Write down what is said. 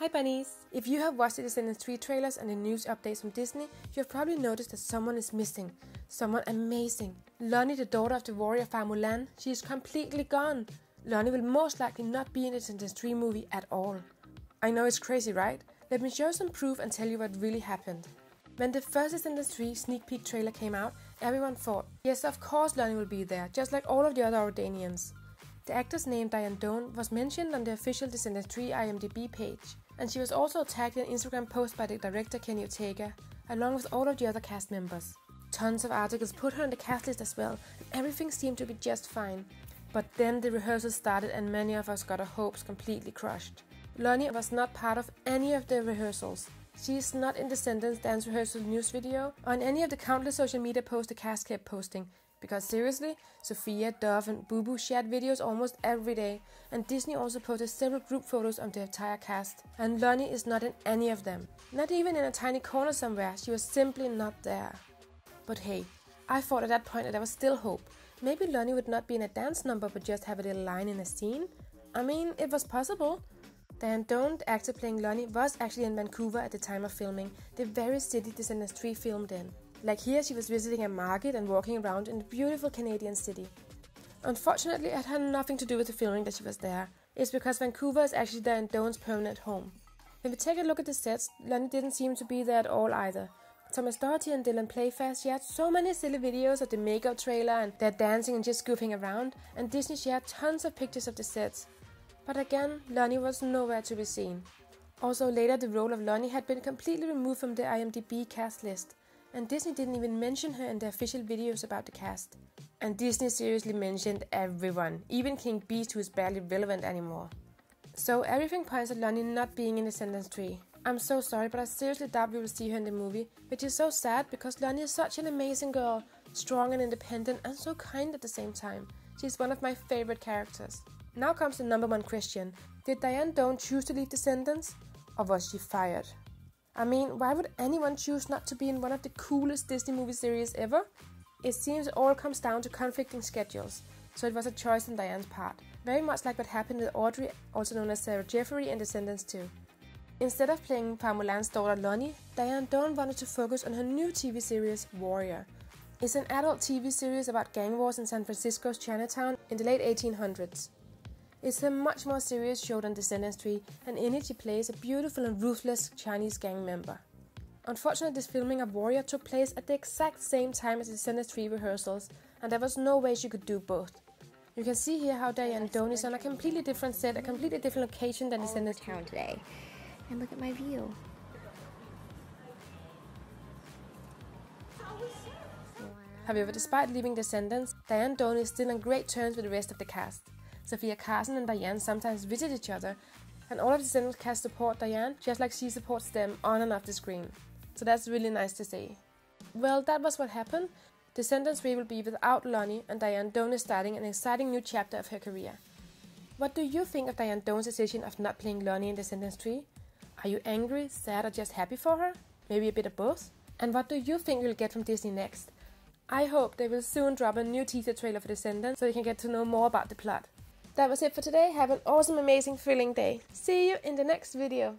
Hi bunnies! If you have watched the Descendants 3 trailers and the news updates from Disney, you have probably noticed that someone is missing. Someone amazing. Lonnie, the daughter of the warrior Fa Mulan, she is completely gone. Lonnie will most likely not be in the Descendants 3 movie at all. I know it's crazy, right? Let me show some proof and tell you what really happened. When the first Descendants 3 sneak peek trailer came out, everyone thought, yes, of course Lonnie will be there, just like all of the other Auradonians. The actor's name Dianne Doan was mentioned on the official Descendants 3 IMDb page, and she was also tagged in an Instagram post by the director Kenny Ortega, along with all of the other cast members. Tons of articles put her on the cast list as well, and everything seemed to be just fine. But then the rehearsals started and many of us got our hopes completely crushed. Lonnie was not part of any of the rehearsals. She is not in Descendants dance rehearsal news video or in any of the countless social media posts the cast kept posting, because seriously, Sofia, Dove, and Boo Boo shared videos almost every day, and Disney also posted several group photos of the entire cast. And Lonnie is not in any of them. Not even in a tiny corner somewhere, she was simply not there. But hey, I thought at that point that there was still hope. Maybe Lonnie would not be in a dance number but just have a little line in a scene. I mean, it was possible. Dianne Doan, actor playing Lonnie, was actually in Vancouver at the time of filming, the very city the Descendants 3 filmed in. Like here, she was visiting a market and walking around in the beautiful Canadian city. Unfortunately, it had nothing to do with the filming that she was there. It's because Vancouver is actually Dianne Doan's permanent home. When we take a look at the sets, Lonnie didn't seem to be there at all either. Thomas Doherty and Dylan Playfair shared so many silly videos of the makeup trailer and their dancing and just goofing around, and Disney shared tons of pictures of the sets. But again, Lonnie was nowhere to be seen. Also, later the role of Lonnie had been completely removed from the IMDb cast list and Disney didn't even mention her in the official videos about the cast. And Disney seriously mentioned everyone, even King Beast, who is barely relevant anymore. So everything points at Lonnie not being in the Descendants 3. I'm so sorry, but I seriously doubt we will see her in the movie, which is so sad because Lonnie is such an amazing girl, strong and independent, and so kind at the same time. She's one of my favorite characters. Now comes the number one question Did Dianne Doan choose to leave the sentence, or was she fired? I mean, why would anyone choose not to be in one of the coolest Disney movie series ever? It seems it all comes down to conflicting schedules, so it was a choice on Dianne's part, very much like what happened with Audrey, also known as Sarah Jeffery in Descendants 2. Instead of playing Fa Mulan's daughter Lonnie, Dianne Doan wanted to focus on her new TV series, Warrior. It's an adult TV series about gang wars in San Francisco's Chinatown in the late 1800s. It's a much more serious show than Descendants 3, and in it she plays a beautiful and ruthless Chinese gang member. Unfortunately, this filming of Warrior took place at the exact same time as the Descendants 3 rehearsals, and there was no way she could do both. You can see here how Dianne Doan is on a completely different set, a completely different location than Descendants town today. And look at my view. However, despite leaving Descendants, Dianne Doan is still on great terms with the rest of the cast. Sofia Carson and Dianne sometimes visit each other, and all of the cast support Dianne just like she supports them on and off the screen. So that's really nice to see. Well, that was what happened. Descendants 3 will be without Lonnie, and Dianne Doan is starting an exciting new chapter of her career. What do you think of Dianne Doan's decision of not playing Lonnie in Descendants 3? Are you angry, sad, or just happy for her? Maybe a bit of both? And what do you think we'll get from Disney next? I hope they will soon drop a new teaser trailer for Descendants so you can get to know more about the plot. That was it for today. Have an awesome, amazing, thrilling day. See you in the next video.